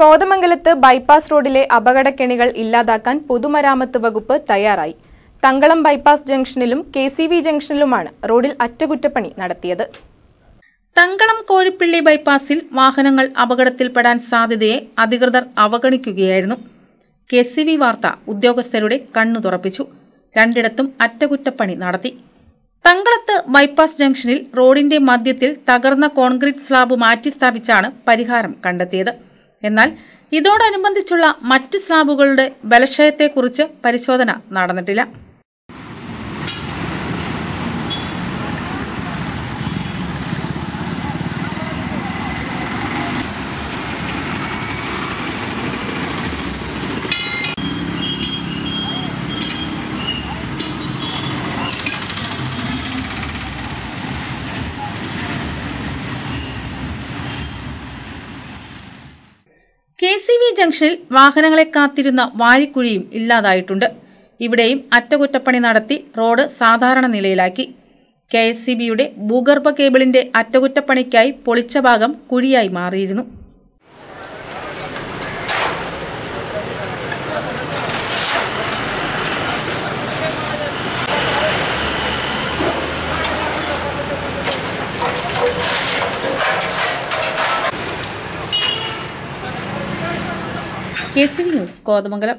കോതമംഗലത്ത് ബൈപ്പാസ് റോഡിലെ അപകടക്കെണികൾ ഇല്ലാതാക്കാൻ പൊതുമരാമത്ത് വകുപ്പ് തയ്യാറായി. തങ്കളം ബൈപ്പാസ് ജംഗ്ഷനിലും കെ സി വി ജംഗ്ഷനിലുമാണ് റോഡിൽ അറ്റകുറ്റപ്പണി നടത്തിയത്. തങ്കളം കോഴിപ്പള്ളി ബൈപ്പാസിൽ വാഹനങ്ങൾ അപകടത്തിൽപ്പെടാൻ സാധ്യതയെ അധികൃതർ അവഗണിക്കുകയായിരുന്നു. കെ സി വി വാർത്ത ഉദ്യോഗസ്ഥരുടെ കണ്ണു തുറപ്പിച്ചു. രണ്ടിടത്തും അറ്റകുറ്റപ്പണി നടത്തി. തങ്കളത്ത് ബൈപ്പാസ് ജംഗ്ഷനിൽ റോഡിന്റെ മധ്യത്തിൽ തകർന്ന കോൺക്രീറ്റ് സ്ലാബ് മാറ്റിസ്ഥാപിച്ചാണ് പരിഹാരം കണ്ടെത്തിയത്. എന്നാൽ ഇതോടനുബന്ധിച്ചുള്ള മറ്റ് സ്ലാബുകളുടെ ബലക്ഷയത്തെക്കുറിച്ച് പരിശോധന നടന്നിട്ടില്ല കെ സി വി ജംഗ്ഷനിൽ വാഹനങ്ങളെ കാത്തിരുന്ന വാരിക്കുഴിയും ഇല്ലാതായിട്ടുണ്ട്. ഇവിടെയും അറ്റകുറ്റപ്പണി നടത്തി റോഡ് സാധാരണ നിലയിലാക്കി. കെ എസ് സി ബിയുടെ ഭൂഗർഭ കേബിളിന്റെ അറ്റകുറ്റപ്പണിക്കായി പൊളിച്ച ഭാഗം കുഴിയായി മാറിയിരുന്നു. K C news Kothamangalam.